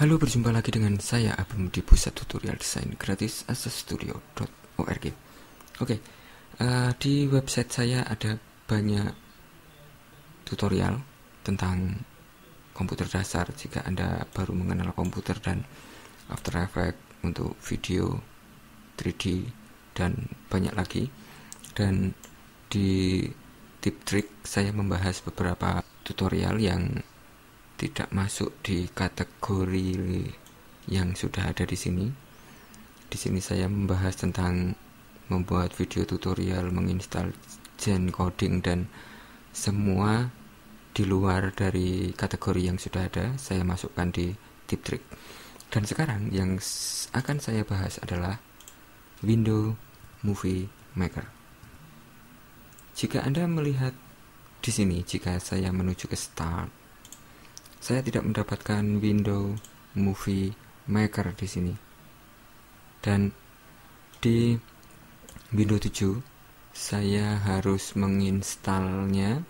Halo, berjumpa lagi dengan saya Abim di Pusat Tutorial Desain Gratis Studio.org. Oke, uh, di website saya ada banyak tutorial tentang komputer dasar jika Anda baru mengenal komputer dan After Effects untuk video 3D dan banyak lagi. Dan di tip trik saya membahas beberapa tutorial yang tidak masuk di kategori yang sudah ada di sini. Di sini saya membahas tentang membuat video tutorial, menginstal gen coding dan semua di luar dari kategori yang sudah ada saya masukkan di tip trik. Dan sekarang yang akan saya bahas adalah Window Movie Maker. Jika Anda melihat di sini, jika saya menuju ke Start, saya tidak mendapatkan window movie maker di sini. Dan di Windows 7 saya harus menginstalnya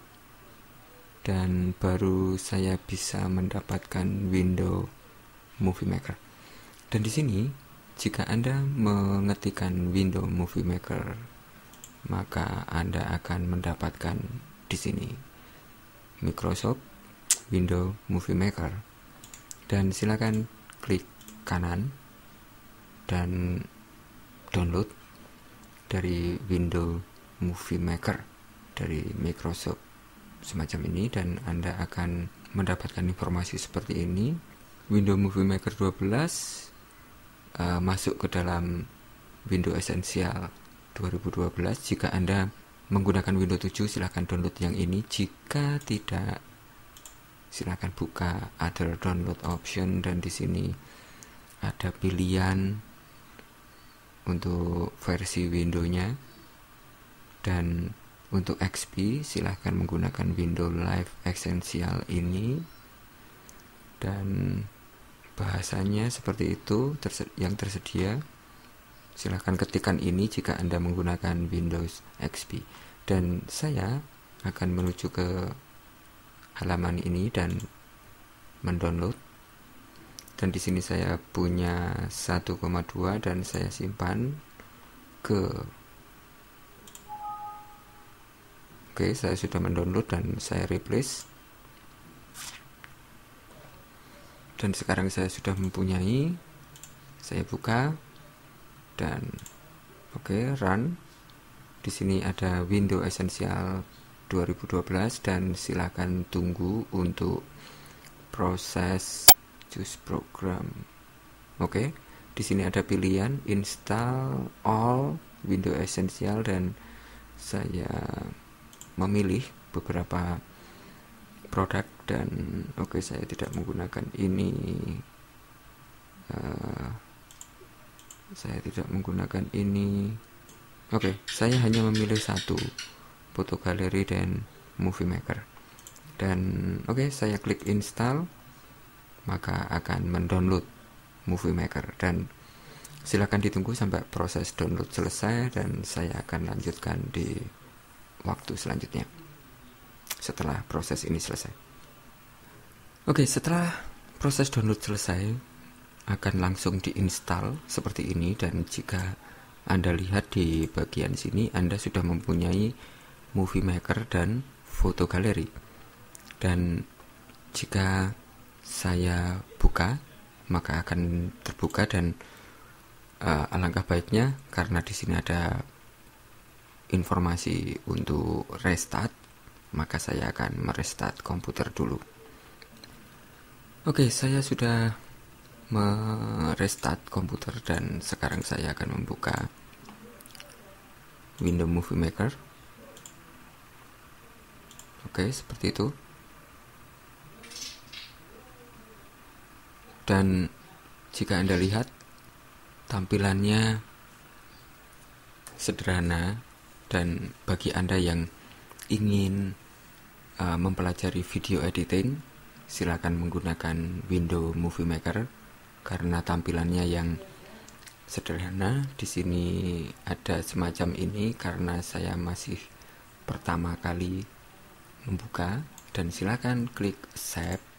dan baru saya bisa mendapatkan window movie maker. Dan di sini jika Anda mengetikkan window movie maker maka Anda akan mendapatkan di sini Microsoft window Movie Maker. Dan silakan klik kanan dan download dari window Movie Maker dari Microsoft semacam ini dan Anda akan mendapatkan informasi seperti ini. Window Movie Maker 12 uh, masuk ke dalam window Essential 2012 jika Anda menggunakan Windows 7 silahkan download yang ini. Jika tidak silahkan buka other download option dan di sini ada pilihan untuk versi Windows-nya dan untuk XP silahkan menggunakan Windows Live Essential ini. Dan bahasanya seperti itu yang tersedia. Silahkan ketikkan ini jika Anda menggunakan Windows XP dan saya akan menuju ke halaman ini dan mendownload dan di sini saya punya 1,2 dan saya simpan ke Oke, saya sudah mendownload dan saya replace. Dan sekarang saya sudah mempunyai. Saya buka dan oke, run. Di sini ada window essential 2012 dan silakan tunggu untuk proses choose program. Oke, okay. di sini ada pilihan install all Windows Essential dan saya memilih beberapa produk dan oke okay, saya tidak menggunakan ini uh, saya tidak menggunakan ini oke okay, saya hanya memilih satu foto galeri dan movie maker. Dan oke okay, saya klik install maka akan mendownload movie maker. Dan silakan ditunggu sampai proses download selesai dan saya akan lanjutkan di waktu selanjutnya setelah proses ini selesai. Oke okay, setelah proses download selesai akan langsung diinstal seperti ini. Dan jika anda lihat di bagian sini Anda sudah mempunyai movie maker dan foto galeri. Dan jika saya buka maka akan terbuka dan uh, alangkah baiknya karena di sini ada informasi untuk restart maka saya akan merestart komputer dulu. Oke saya sudah merestart komputer dan sekarang saya akan membuka window movie maker Oke, seperti itu. Dan jika Anda lihat tampilannya sederhana dan bagi Anda yang ingin uh, mempelajari video editing, silakan menggunakan window Movie Maker karena tampilannya yang sederhana. Di sini ada semacam ini karena saya masih pertama kali membuka dan silakan klik save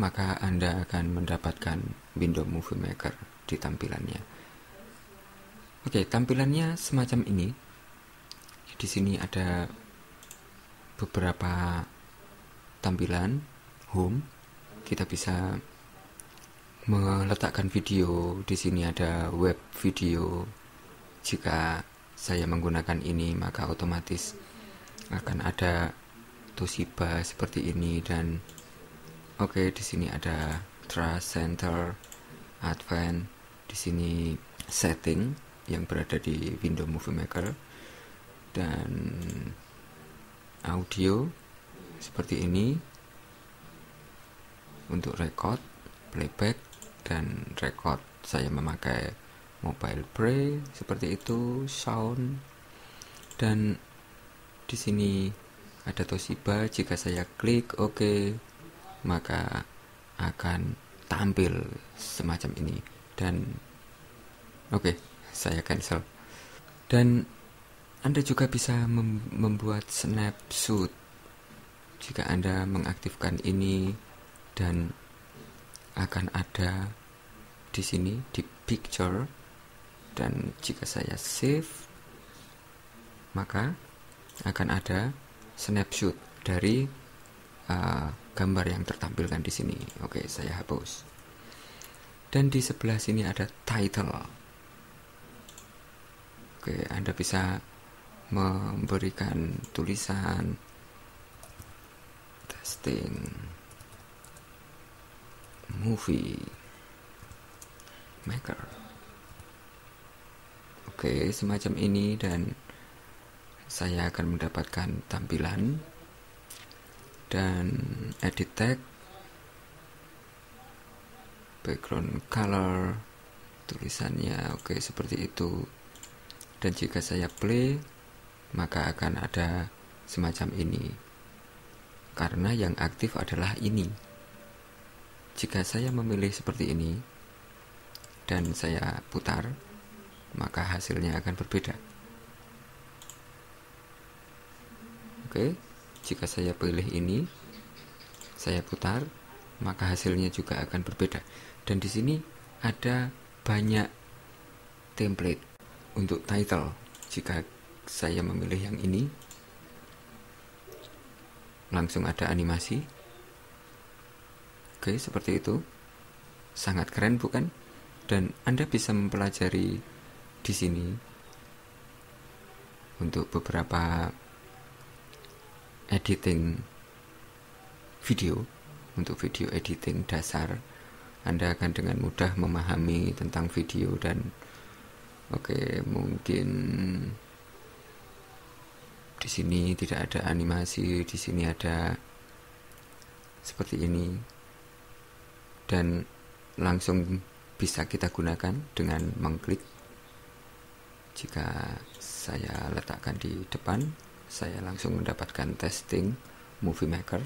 maka Anda akan mendapatkan window Movie Maker di tampilannya. Oke, tampilannya semacam ini. Di sini ada beberapa tampilan home. Kita bisa meletakkan video. Di sini ada web video. Jika saya menggunakan ini, maka otomatis akan ada Toshiba seperti ini dan Oke, di sini ada Trust Center, Advent, di sini setting yang berada di window Movie Maker dan audio seperti ini untuk record, playback dan record saya memakai mobile play seperti itu, sound dan di sini ada Toshiba jika saya klik oke okay, maka akan tampil semacam ini. Dan oke okay, saya cancel. Dan anda juga bisa mem membuat snapshot. Jika anda mengaktifkan ini dan akan ada di sini di picture dan jika saya save maka akan ada snapshot dari uh, gambar yang tertampilkan di sini. Oke, saya hapus. Dan di sebelah sini ada title. Oke, Anda bisa memberikan tulisan testing movie maker. Oke, semacam ini dan saya akan mendapatkan tampilan dan edit tag background color tulisannya oke seperti itu. Dan jika saya play maka akan ada semacam ini. Karena yang aktif adalah ini. Jika saya memilih seperti ini dan saya putar maka hasilnya akan berbeda. Oke jika saya pilih ini saya putar maka hasilnya juga akan berbeda. Dan di sini ada banyak template untuk title. Jika saya memilih yang ini langsung ada animasi. Oke seperti itu. Sangat keren bukan? Dan Anda bisa mempelajari di sini untuk beberapa editing video untuk video editing dasar. Anda akan dengan mudah memahami tentang video dan oke okay, mungkin di sini tidak ada animasi di sini ada seperti ini. Dan langsung bisa kita gunakan dengan mengklik jika saya letakkan di depan saya langsung mendapatkan testing movie maker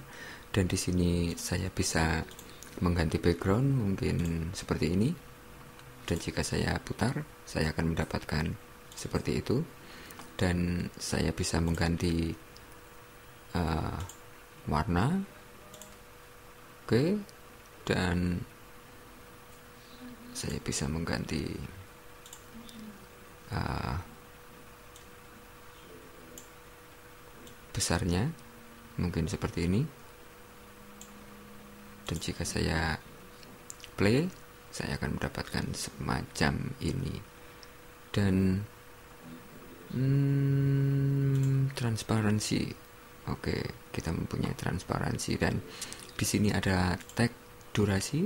dan di sini saya bisa mengganti background mungkin seperti ini dan jika saya putar saya akan mendapatkan seperti itu dan saya bisa mengganti uh, warna oke okay. dan saya bisa mengganti uh, besarnya mungkin seperti ini. Dan jika saya play saya akan mendapatkan semacam ini. Dan hmm, transparansi. Oke kita mempunyai transparansi. Dan di sini ada tag durasi.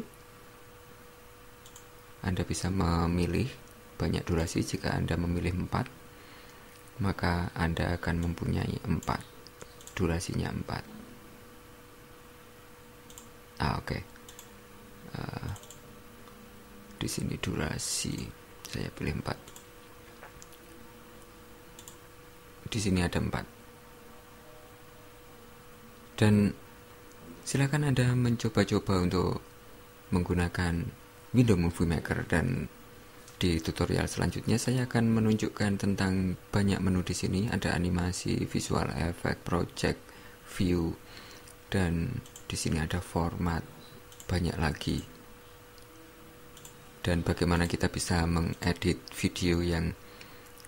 Anda bisa memilih banyak durasi jika Anda memilih 4 maka Anda akan mempunyai 4 durasinya 4 ah oke. Okay. uh, di sini durasi saya pilih 4 di sini ada 4 dan silakan anda mencoba-coba untuk menggunakan Windows Movie Maker dan di tutorial selanjutnya saya akan menunjukkan tentang banyak menu di sini. Ada animasi, visual effect, project, view, dan di sini ada format, banyak lagi. Dan bagaimana kita bisa mengedit video yang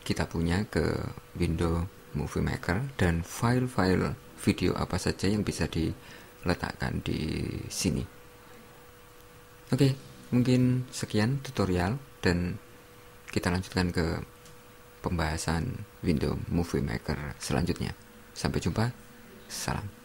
kita punya ke window movie maker dan file-file video apa saja yang bisa diletakkan di sini. Oke mungkin sekian tutorial dan kita lanjutkan ke pembahasan window movie maker selanjutnya. Sampai jumpa. Salam